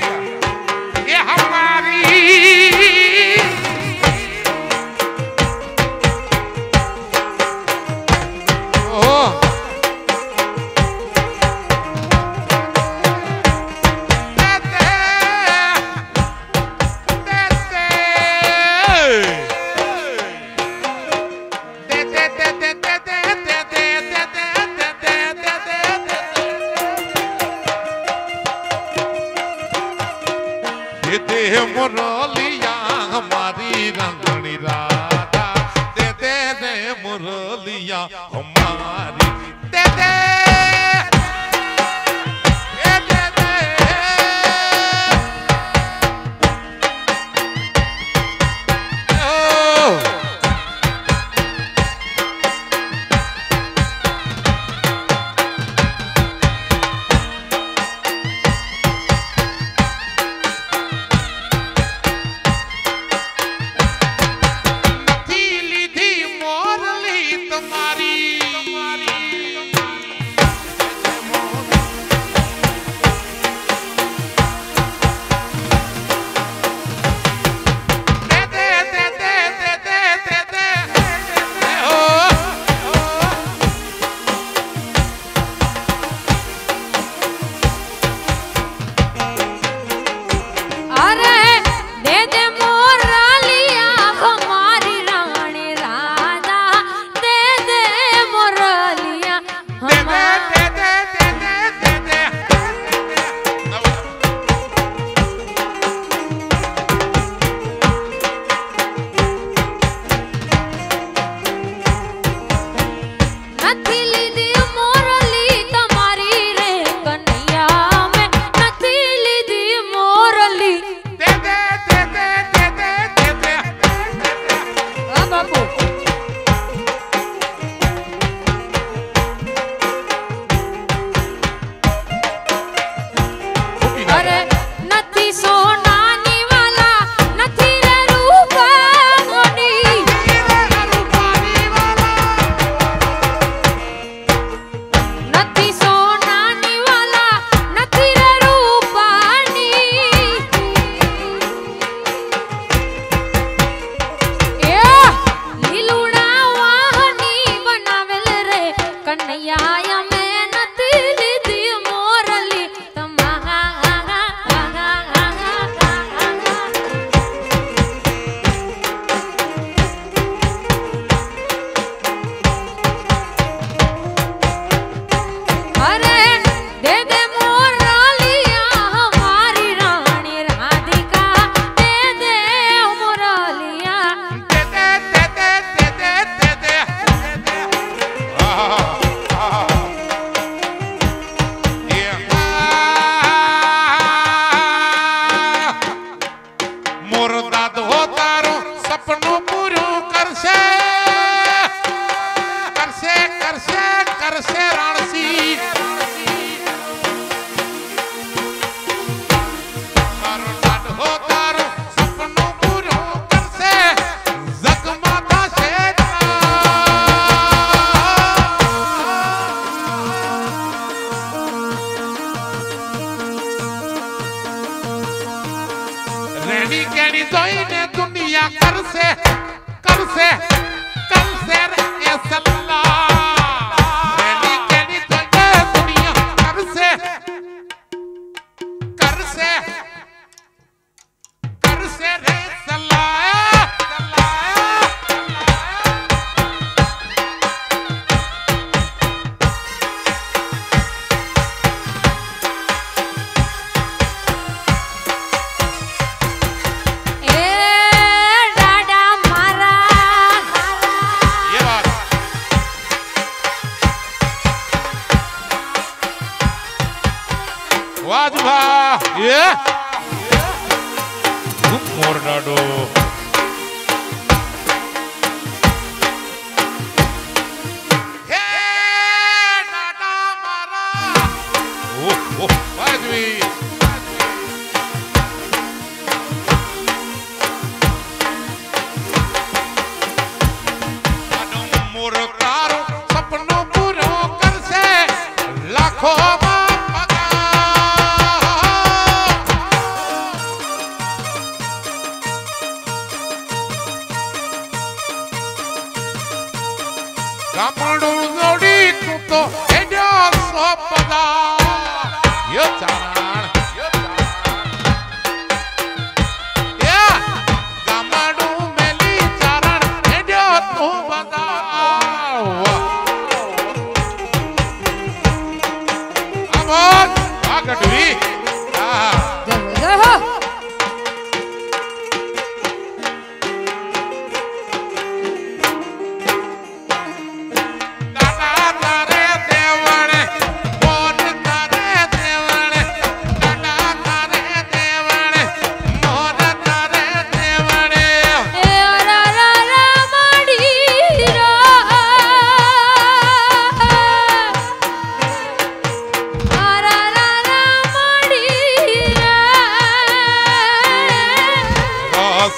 Yeah, how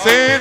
Você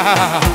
ये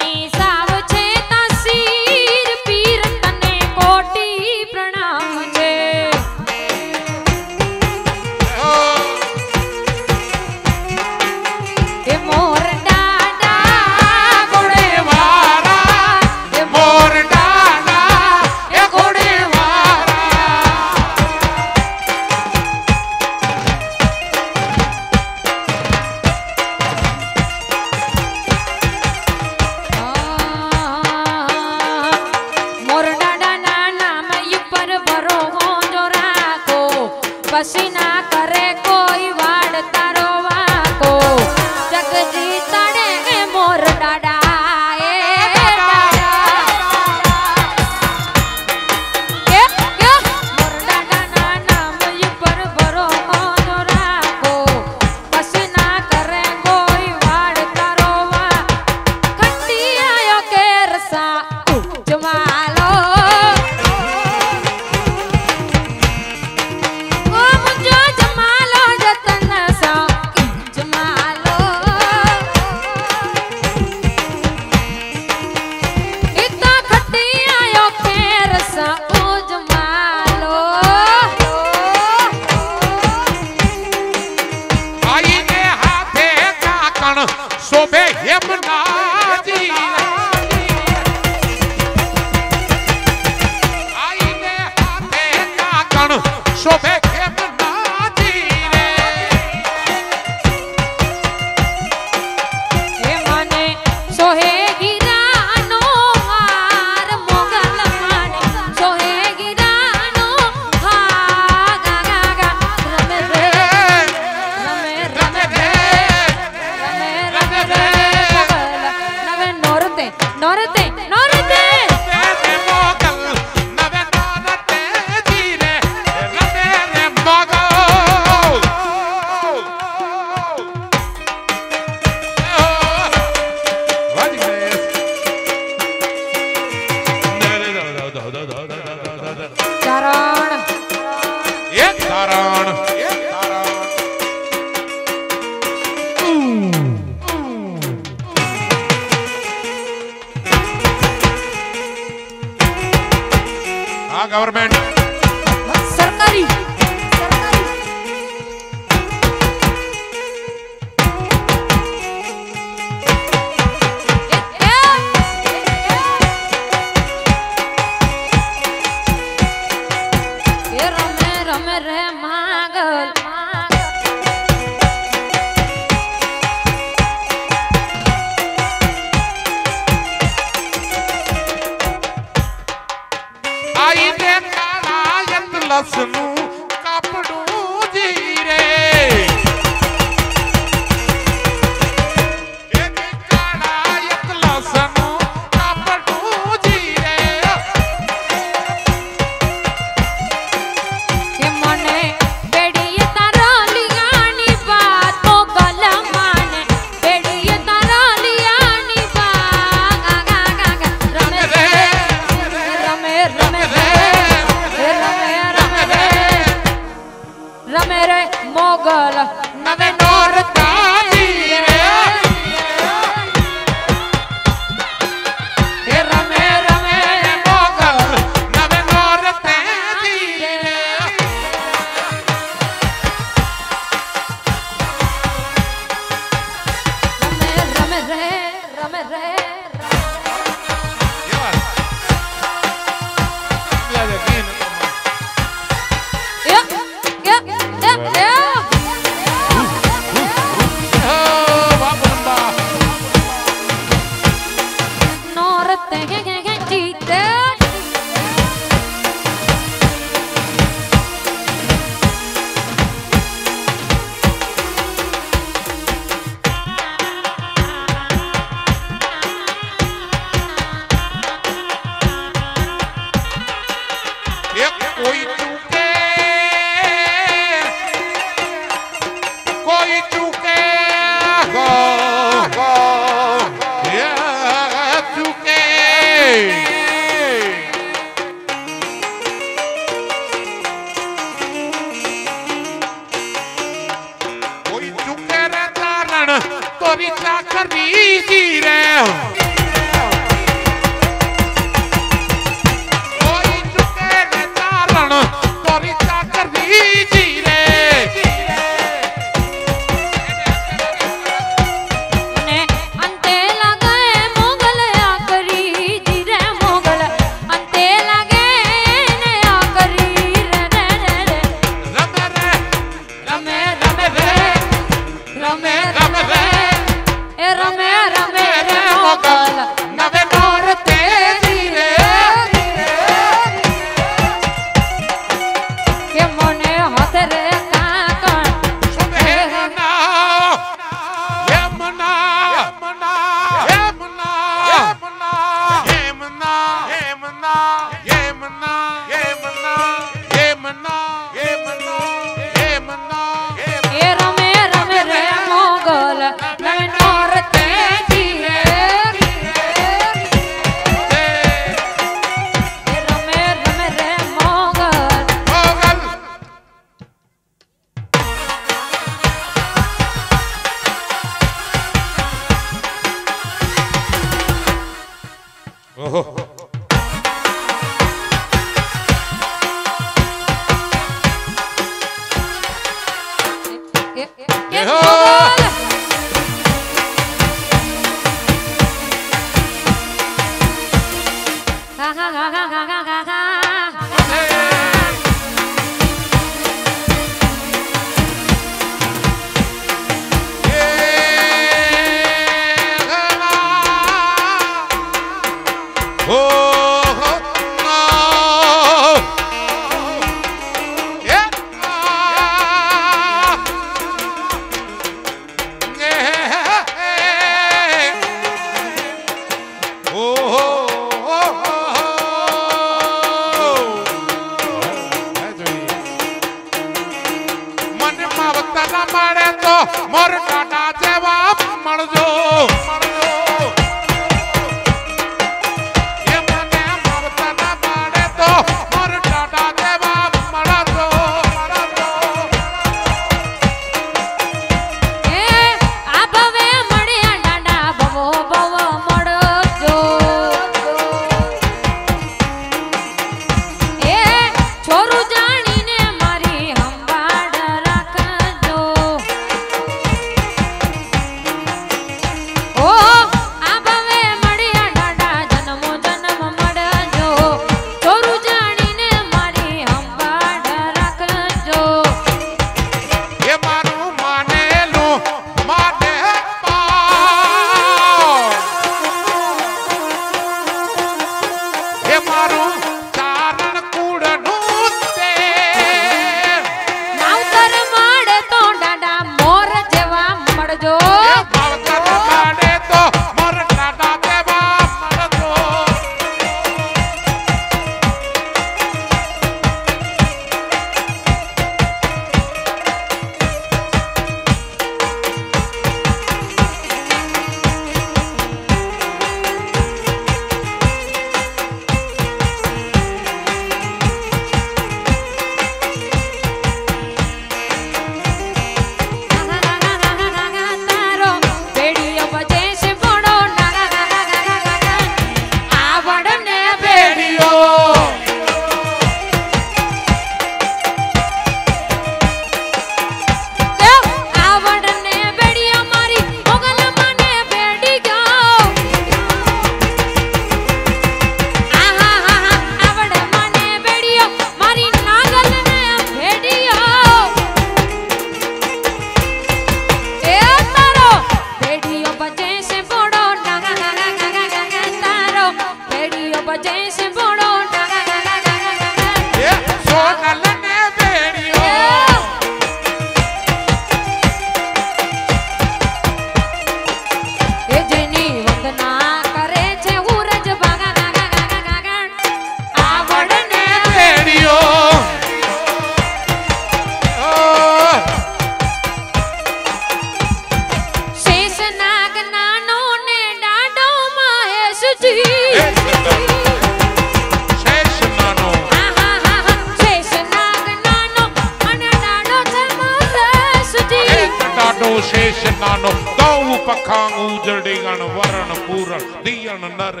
शेष नानो दाऊ पखा उजड़ी गण वरण पूरण, दियण नर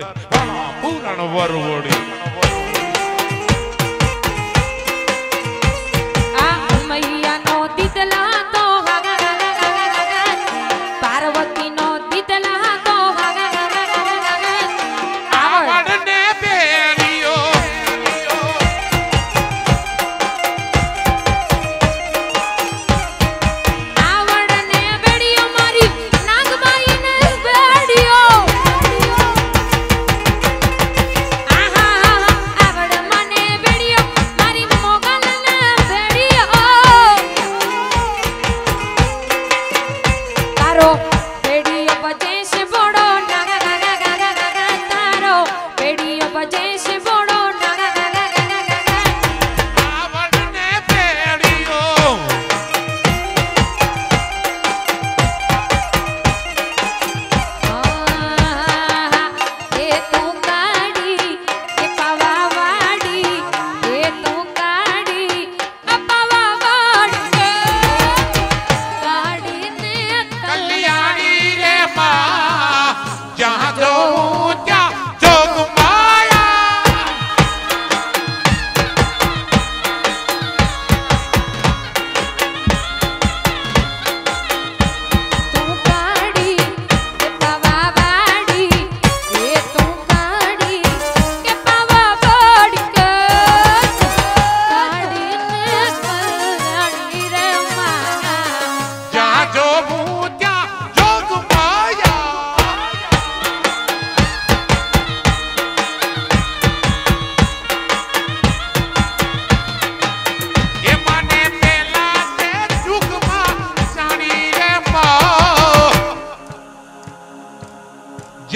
पूरण वरवड़ी मैया नो दिदला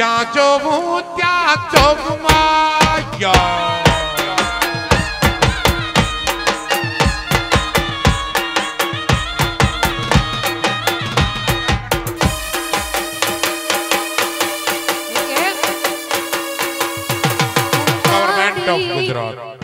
જ્યાં જોવું ત્યાં જોવું માયા ગવર્મેન્ટ ઓફ ગુજરાત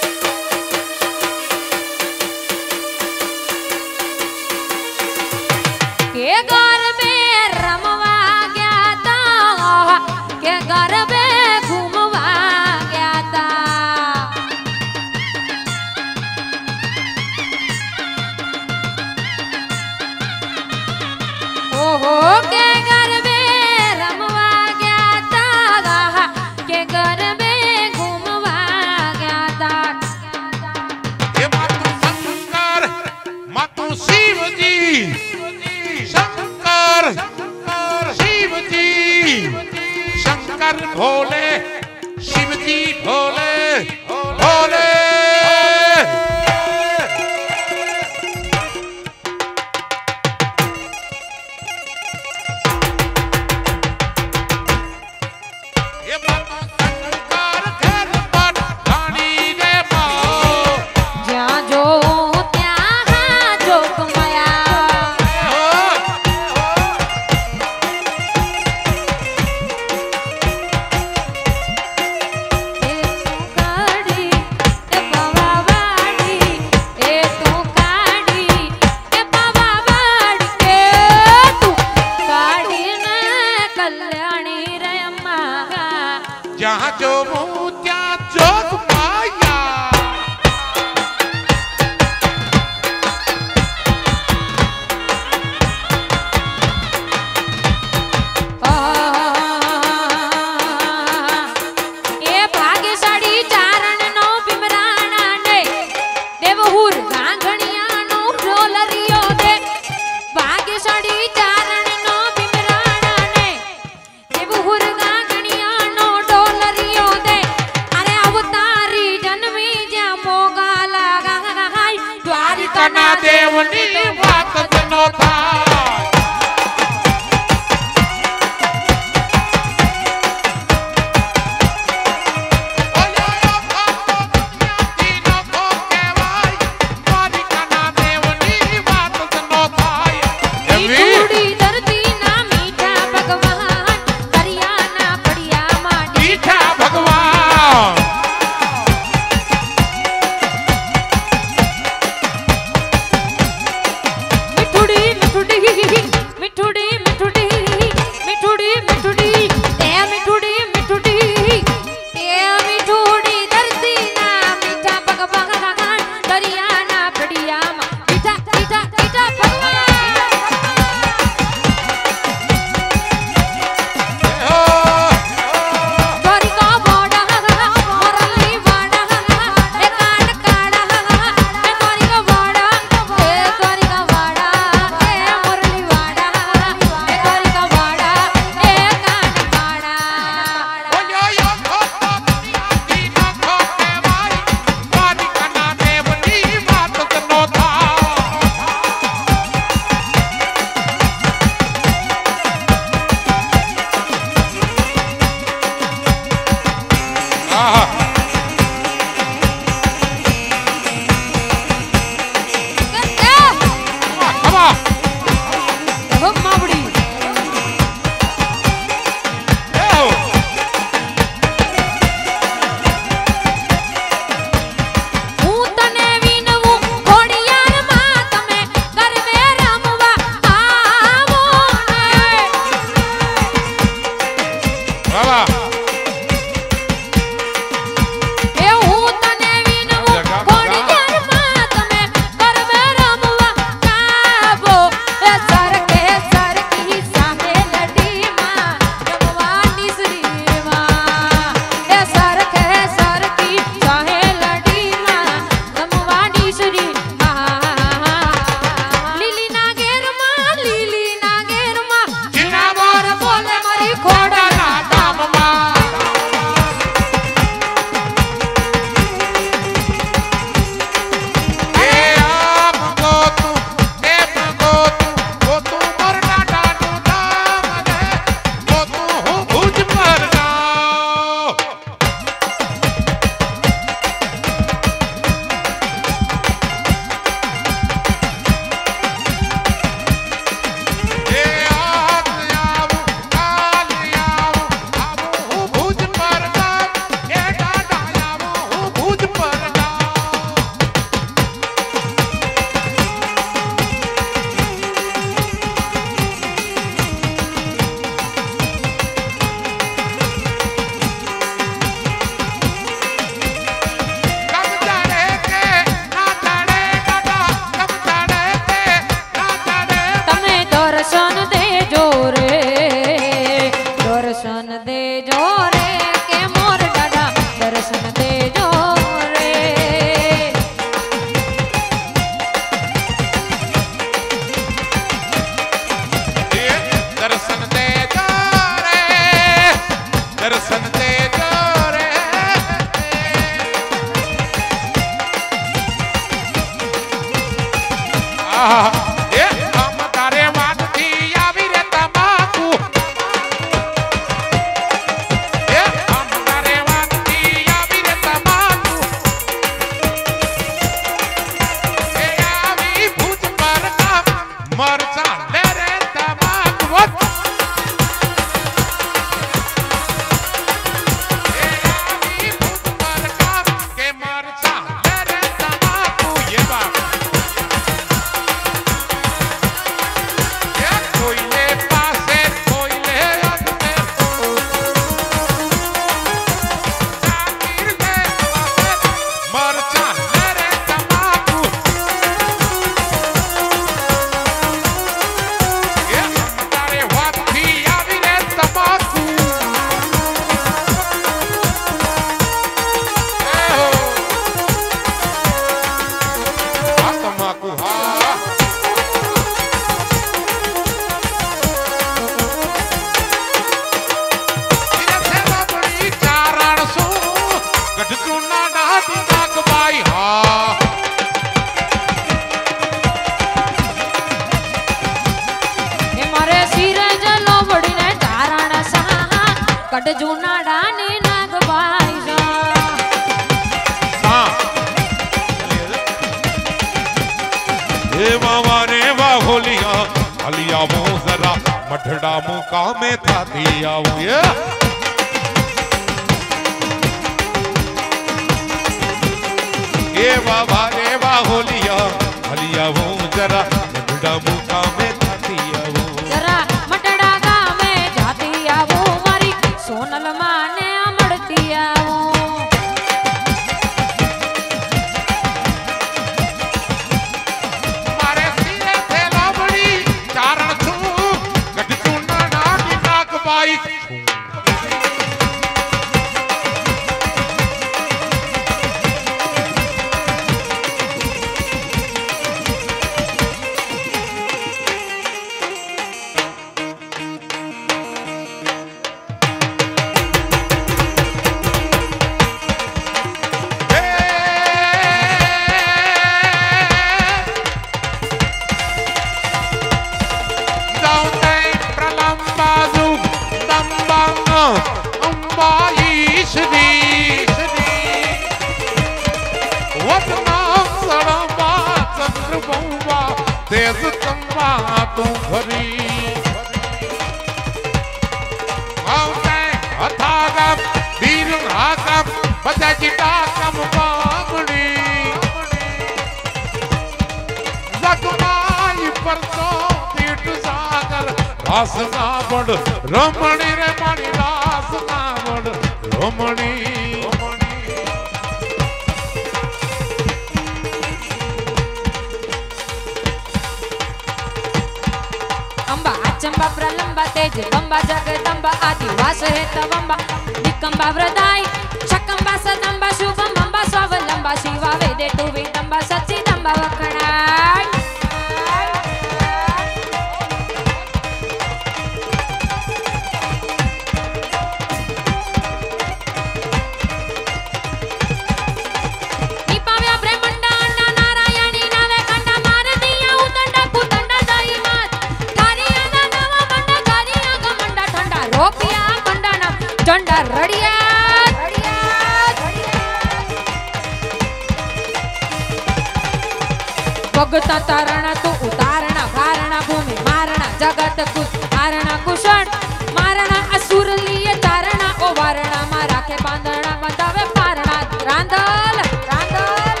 ભગતા તારણા તું ઉતારણા ભારણા ભૂમિ મારણા જગત કુશ હારણા કુષણ મારણા અસુર લીએ તારણા ઓ વારણા માં રાખે બાંધણા બંધાવે પારણા રાંધલ રાંધલ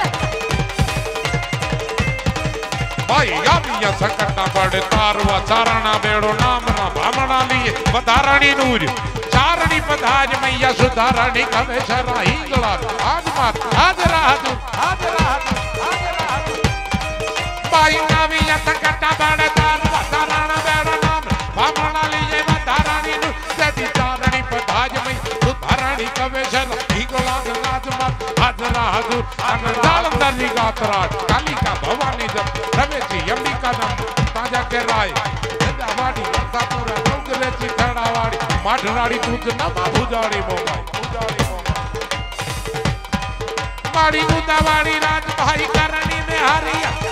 ભાઈ આવિયા સકટા પડ તારવા ચારણા બેડો નામના ભામણા લીએ વધારણી નૂર ચારણી પધાજ મૈયા સુધારણી કવે શરા હિંગળા આજ માત આજ રાહતુ આજ રાહતુ માઢરાડી દૂધ નમા ભુજાડી મોમાઈ ભુજાડી મોમાઈ માડી ઉદાવાડી રાજભાઈ કરણી ને હારિયા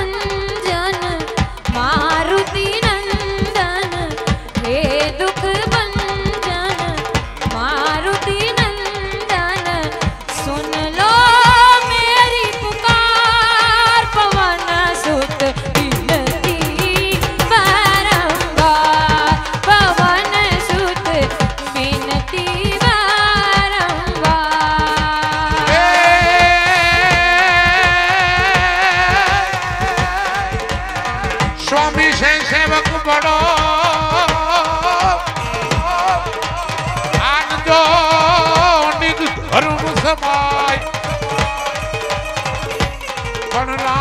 ਬਣ ਲਾ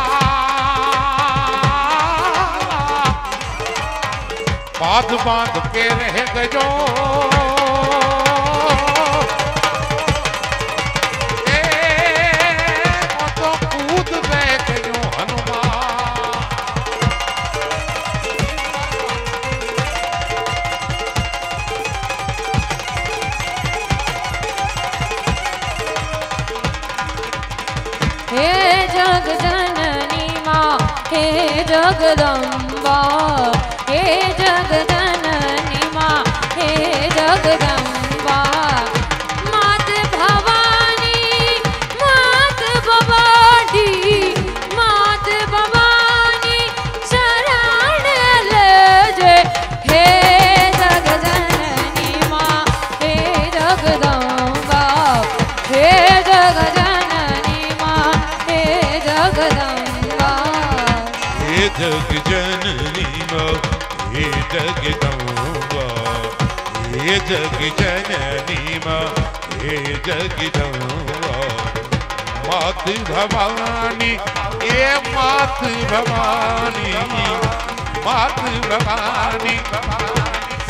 ਬਾਦ ਬਾਦ ਕੇ ਰਹਿ ਗਜੋ हे जगदम्बा हे जगदननिमा हे जगदम्बा जननी मे हे जगदम्बा हे जग जननी मे हे जगदम्बा मात भवानी ए मात भवानी मात भवानी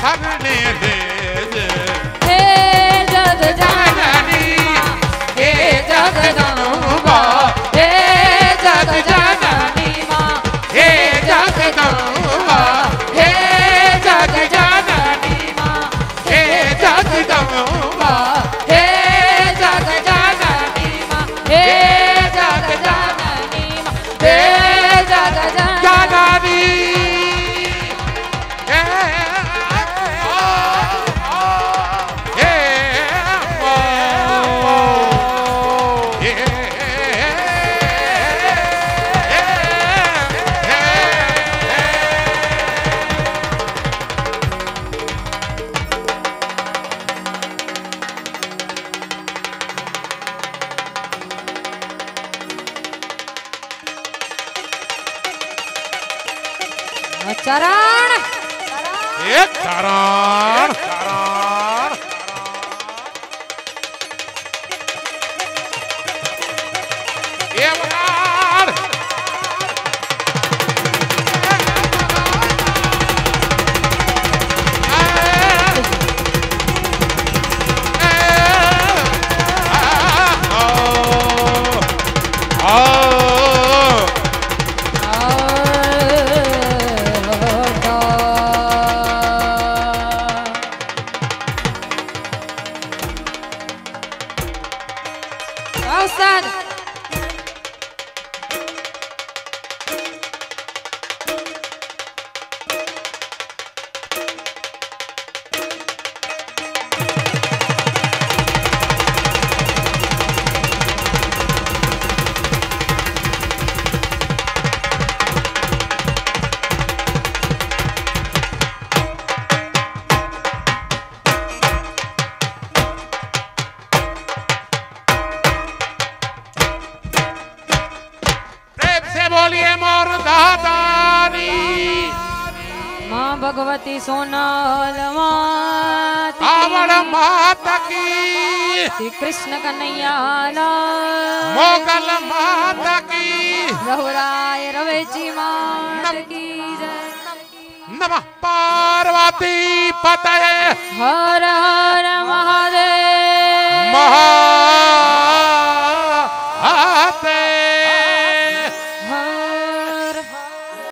सरने दे हे जग जननी हे जगदम्बा